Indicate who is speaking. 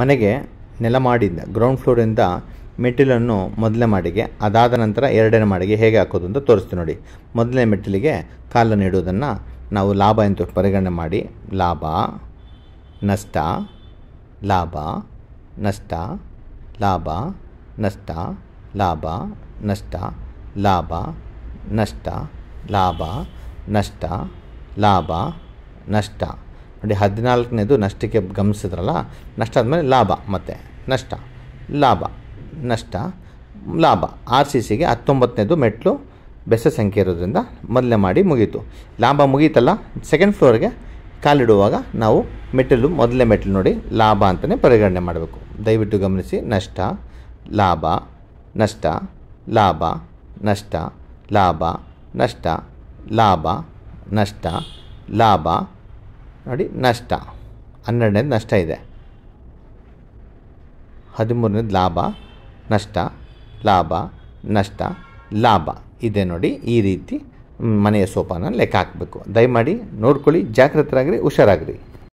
Speaker 1: ಮನೆಗೆ ನೆಲ ಮಾಡಿಂದ ಗ್ರೌಂಡ್ ಫ್ಲೋರಿಂದ ಮೆಟ್ಟಿಲನ್ನು ಮೊದಲನೇ ಮಾಡಿಗೆ, ಅದಾದ ನಂತರ ಎರಡನೇ ಮಾಡಿಗೆ ಹೇಗೆ ಹಾಕೋದು ಅಂತ ತೋರಿಸ್ತೀವಿ ನೋಡಿ. ಮೊದಲನೇ ಮೆಟ್ಟಿಲಿಗೆ ಕಾಲನ್ನು ಇಡುವುದನ್ನು ನಾವು ಲಾಭ ಎಂದು ಪರಿಗಣನೆ ಮಾಡಿ. ಲಾಭ, ನಷ್ಟ ಲಾಭ ನಷ್ಟ ಲಾಭ ನಷ್ಟ ಲಾಭ ನಷ್ಟ ಲಾಭ ನಷ್ಟ ಲಾಭ ನಷ್ಟ ಲಾಭ, ನಷ್ಟ. ನೋಡಿ ಹದಿನಾಲ್ಕನೇದು ನಷ್ಟಕ್ಕೆ ಗಮನಿಸಿದ್ರಲ್ಲ, ನಷ್ಟ ಆದಮೇಲೆ ಲಾಭ ಮತ್ತೆ, ನಷ್ಟ, ಲಾಭ ನಷ್ಟ, ಲಾಭ. ಆರ್ ಸಿ ಸಿಗೆ ಹತ್ತೊಂಬತ್ತನೇದು ಮೆಟ್ಲು ಬೆಸ ಸಂಖ್ಯೆ ಇರೋದ್ರಿಂದ ಮೊದಲೇ ಮಾಡಿ ಮುಗೀತು. ಲಾಭ ಮುಗೀತಲ್ಲ ಸೆಕೆಂಡ್ ಫ್ಲೋರ್ಗೆ ಕಾಲಿಡುವಾಗ ನಾವು ಮೆಟ್ಟಿಲು ಮೊದಲನೇ ಮೆಟ್ಟಿಲು ನೋಡಿ ಲಾಭ ಅಂತಲೇ ಪರಿಗಣನೆ ಮಾಡಬೇಕು. ದಯವಿಟ್ಟು ಗಮನಿಸಿ, ನಷ್ಟ, ಲಾಭ ನಷ್ಟ ಲಾಭ ನಷ್ಟ ಲಾಭ ನಷ್ಟ ಲಾಭ ನಷ್ಟ, ಲಾಭ. ನೋಡಿ, ನಷ್ಟ. ಹನ್ನೆರಡನೇದು ನಷ್ಟ ಇದೆ. ಹದಿಮೂರನೇದು ಲಾಭ, ನಷ್ಟ ಲಾಭ ನಷ್ಟ, ಲಾಭ. ಇದೆ ನೋಡಿ, ಈ ರೀತಿ ಮನೆಯ ಸೋಪಾನ ಲೆಕ್ಕ ಹಾಕಬೇಕು. ದಯಮಾಡಿ ನೋಡ್ಕೊಳ್ಳಿ ಜಾಗೃತರಾಗಿರಿ ಹುಷಾರಾಗಿರಿ.